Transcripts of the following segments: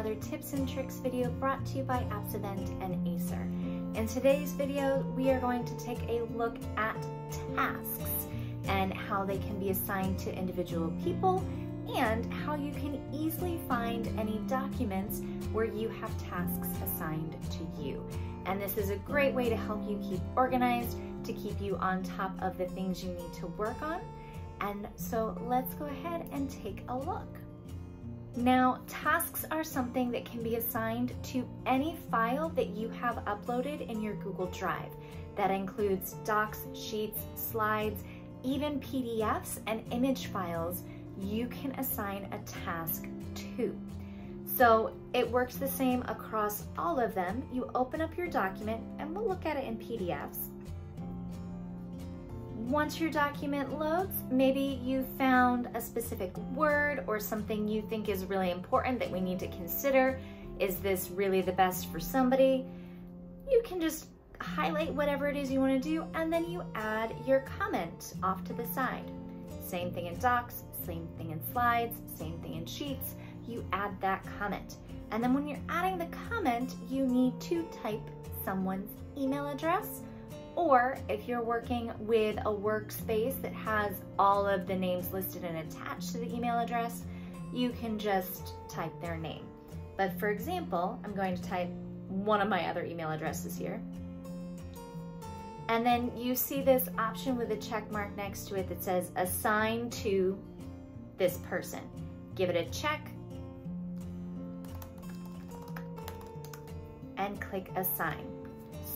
another tips and tricks video brought to you by AppsEvent and Acer. In today's video, we are going to take a look at tasks and how they can be assigned to individual people and how you can easily find any documents where you have tasks assigned to you. And this is a great way to help you keep organized, to keep you on top of the things you need to work on. And so let's go ahead and take a look. Now, tasks are something that can be assigned to any file that you have uploaded in your Google Drive. That includes docs, sheets, slides, even PDFs and image files you can assign a task to. So it works the same across all of them. You open up your document and we'll look at it in PDFs. Once your document loads, maybe you found a specific word or something you think is really important that we need to consider. Is this really the best for somebody? You can just highlight whatever it is you want to do and then you add your comment off to the side. Same thing in docs, same thing in slides, same thing in sheets. You add that comment. And then when you're adding the comment, you need to type someone's email address or if you're working with a workspace that has all of the names listed and attached to the email address, you can just type their name. But for example, I'm going to type one of my other email addresses here. And then you see this option with a check mark next to it that says assign to this person. Give it a check and click assign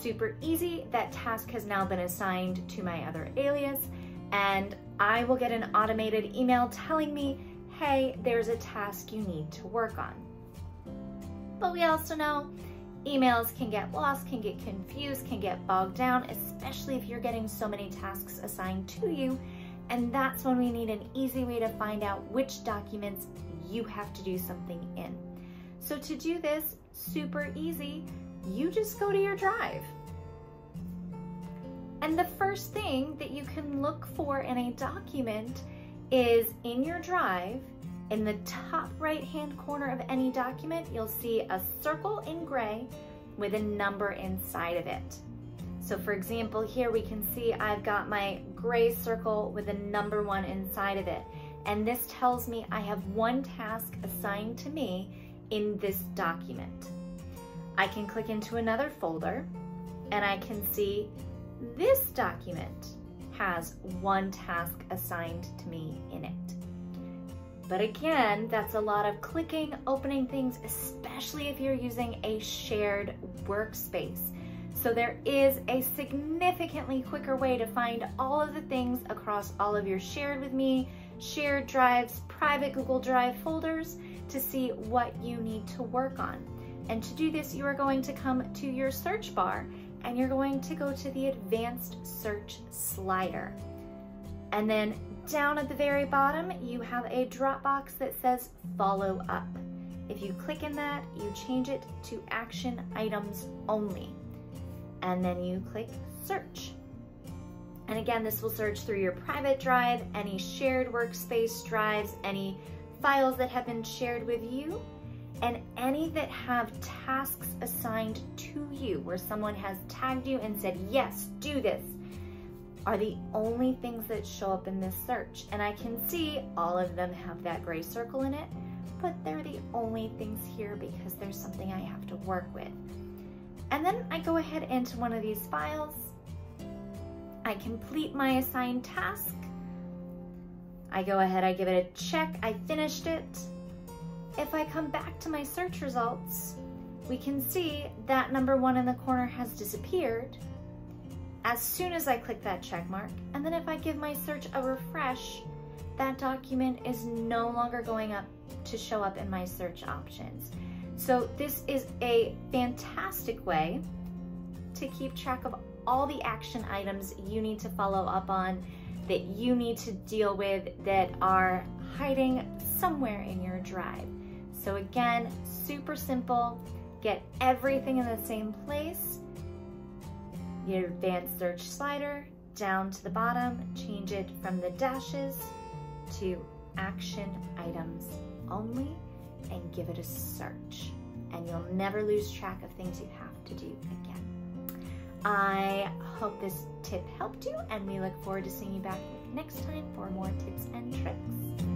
super easy. That task has now been assigned to my other alias and I will get an automated email telling me, hey, there's a task you need to work on. But we also know emails can get lost, can get confused, can get bogged down, especially if you're getting so many tasks assigned to you. And that's when we need an easy way to find out which documents you have to do something in. So to do this, super easy, you just go to your drive. And the first thing that you can look for in a document is in your drive, in the top right-hand corner of any document, you'll see a circle in gray with a number inside of it. So for example, here we can see I've got my gray circle with a number one inside of it. And this tells me I have one task assigned to me in this document. I can click into another folder and I can see this document has one task assigned to me in it. But again, that's a lot of clicking, opening things, especially if you're using a shared workspace. So there is a significantly quicker way to find all of the things across all of your shared with me, shared drives, private Google Drive folders to see what you need to work on. And to do this, you are going to come to your search bar and you're going to go to the advanced search slider. And then down at the very bottom, you have a drop box that says follow up. If you click in that, you change it to action items only. And then you click search. And again, this will search through your private drive, any shared workspace drives, any files that have been shared with you, and any that have tasks assigned to you where someone has tagged you and said, yes, do this, are the only things that show up in this search. And I can see all of them have that gray circle in it, but they're the only things here because there's something I have to work with. And then I go ahead into one of these files. I complete my assigned task. I go ahead, I give it a check, I finished it. If I come back to my search results, we can see that number one in the corner has disappeared as soon as I click that check mark. And then if I give my search a refresh, that document is no longer going up to show up in my search options. So this is a fantastic way to keep track of all the action items you need to follow up on, that you need to deal with that are hiding somewhere in your drive. So again, super simple, get everything in the same place. Your advanced search slider down to the bottom, change it from the dashes to action items only, and give it a search. And you'll never lose track of things you have to do again. I hope this tip helped you and we look forward to seeing you back next time for more tips and tricks.